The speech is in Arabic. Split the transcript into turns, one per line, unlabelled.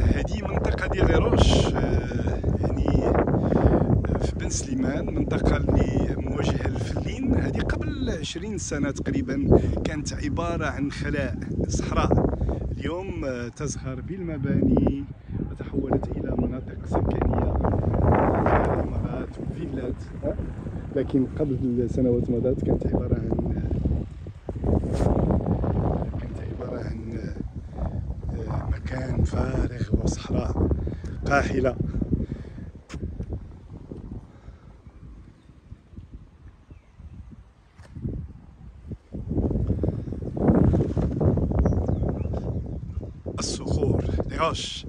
هذه منطقة ديال غيروش. آه، يعني آه، في بن سليمان منطقة اللي موجهة للفلين. هذه قبل 20 سنة تقريبا كانت عبارة عن خلاء صحراء. اليوم آه، تزهر بالمباني وتحولت إلى مناطق سكنية عمارات وفيلات. لكن قبل سنوات مضت كانت عبارة عن كانت عبارة عن مكان فارغ وصحراء قاحلة. الصخور. لغوش